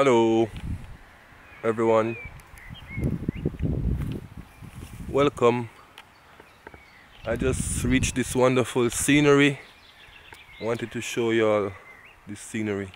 Hello, everyone. Welcome. I just reached this wonderful scenery. Wanted to show you all this scenery.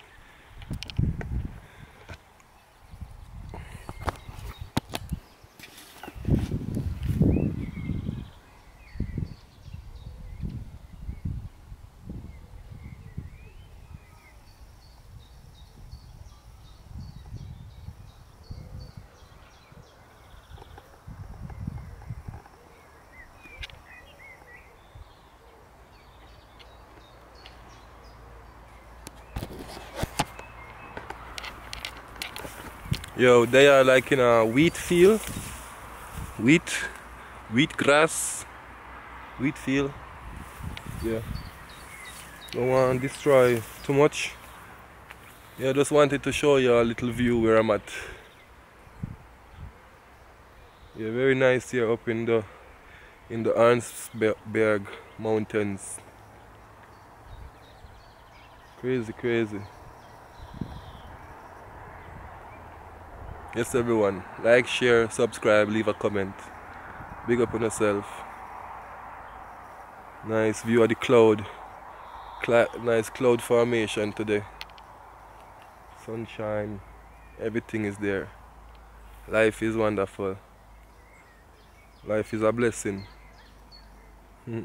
Yo, they are like in a wheat field. Wheat, wheat grass, wheat field. Yeah. Don't want to destroy too much. Yeah, just wanted to show you a little view where I'm at. Yeah, very nice here up in the in the Arnsberg mountains. Crazy, crazy. Yes, everyone. Like, share, subscribe, leave a comment. Big up on yourself. Nice view of the cloud. Cla nice cloud formation today. Sunshine. Everything is there. Life is wonderful. Life is a blessing. Hmm.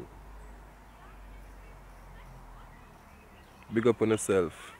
Big up on yourself.